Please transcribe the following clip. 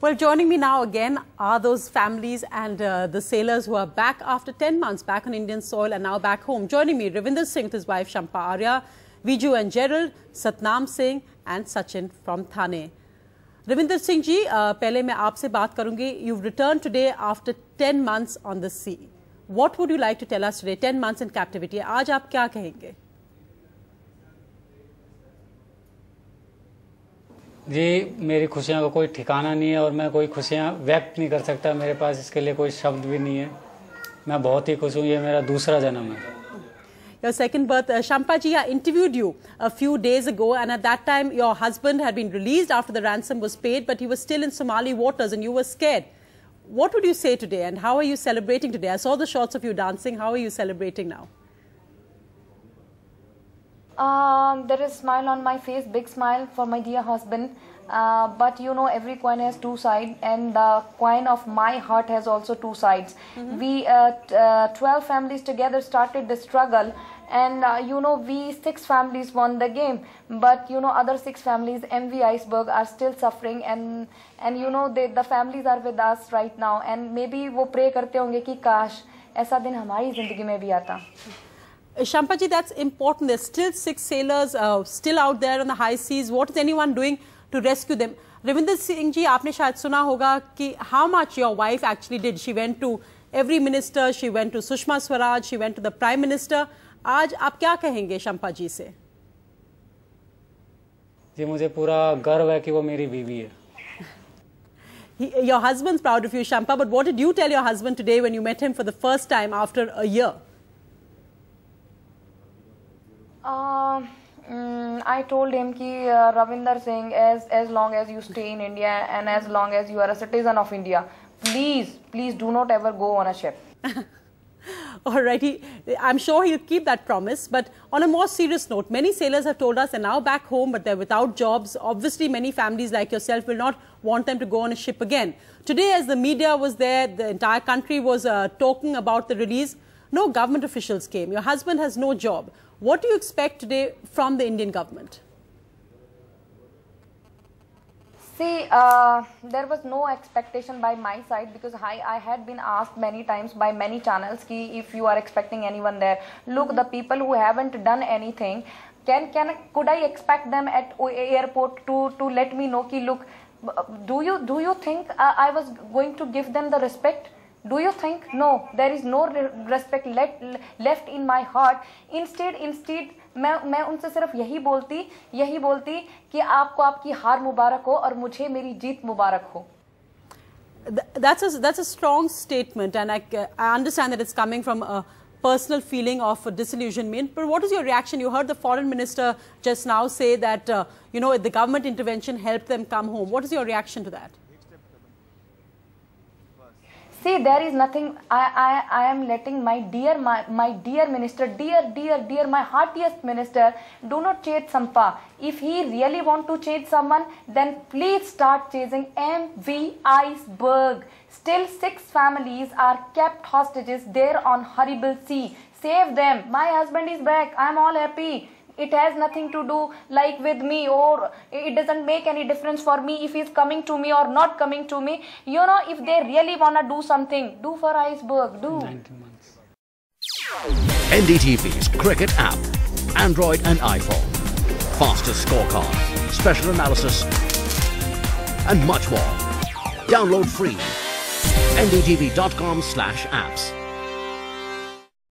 Well, joining me now again are those families and uh, the sailors who are back after 10 months back on Indian soil and now back home. Joining me, Ravinder Singh with his wife Shampa Arya, Viju and Gerald, Satnam Singh and Sachin from Thane. Ravinder Singh ji, uh, पहले मैं आपसे बात करूंगी. You've returned today after 10 months on the sea. What would you like to tell us today? 10 months in captivity. आज आप क्या कहेंगे? जी मेरी खुशियाँ का कोई ठिकाना नहीं है और मैं कोई खुशियाँ व्यक्त नहीं कर सकता मेरे पास इसके लिए कोई शब्द भी नहीं है मैं बहुत ही खुश हूँ ये मेरा दूसरा जन्म है Your second birth, uh, Shampaji, I interviewed you a few days ago, and at that time, your husband had been released after the ransom was paid, but he was still in Somali waters, and you were scared. What would you say today, and how are you celebrating today? I saw the shots of you dancing. How are you celebrating now? Um, there is smile on my face, big smile for my dear husband. Uh, but you know, every coin has two sides, and the coin of my heart has also two sides. Mm -hmm. We uh, uh, twelve families together started the struggle, and uh, you know we six families won the game but you know other six families mv iceberg are still suffering and and you know they the families are with us right now and maybe we pray karte honge ki kaash aisa din hamari zindagi mein bhi aata Shampaji, that's important. There's still six sailors uh, still out there on the high seas. What is anyone doing to rescue them? Ravinder Singh ji, आपने शायद सुना होगा कि how much your wife actually did. She went to every minister, she went to Sushma Swaraj, she went to the Prime Minister. आज आप क्या कहेंगे शंपा जी से जी मुझे पूरा गर्व है कि वो मेरी बीवी है He, your husband's proud of you, Shampa, but what did you tell your husband today when you met him for the first time after a year? Mm, I told him ki uh, Ravinder Singh, as as long as you stay in India and as long as you are a citizen of India, please, please do not ever go on a ship. Alrighty, I'm sure he'll keep that promise. But on a more serious note, many sailors have told us they're now back home, but they're without jobs. Obviously, many families like yourself will not want them to go on a ship again. Today, as the media was there, the entire country was uh, talking about the release. No government officials came. Your husband has no job. What do you expect today from the Indian government? See, uh, there was no expectation by my side because I, I had been asked many times by many channels ki if you are expecting anyone there. Look, the people who haven't done anything, can can could I expect them at airport to to let me know ki look, do you do you think I, I was going to give them the respect? do you think no there is no respect left left in my heart instead instead मैं मैं उनसे सिर्फ यही बोलती यही बोलती कि आपको आपकी हार मुबारक हो और मुझे मेरी जीत मुबारक हो that's a that's a strong statement and I, I understand that it's coming from a personal feeling of disillusionment but what is your reaction you heard the foreign minister just now say that uh, you know the government intervention helped them come home what is your reaction to that See there is nothing i i, I am letting my dear my, my dear minister dear dear dear my heartiest minister do not chase Shampa. If he really want to chase someone then please start chasing mv iceberg. Still six families are kept hostages there on horrible sea. Save them. My husband is back. I am all happy it has nothing to do like with me or it doesn't make any difference for me if he's coming to me or not coming to me. You know if they really want to do something do for iceberg do. 19 months. NDTV's cricket app Android and iPhone. Fastest scorecard special analysis and much more. Download free. Ndtv.com slash apps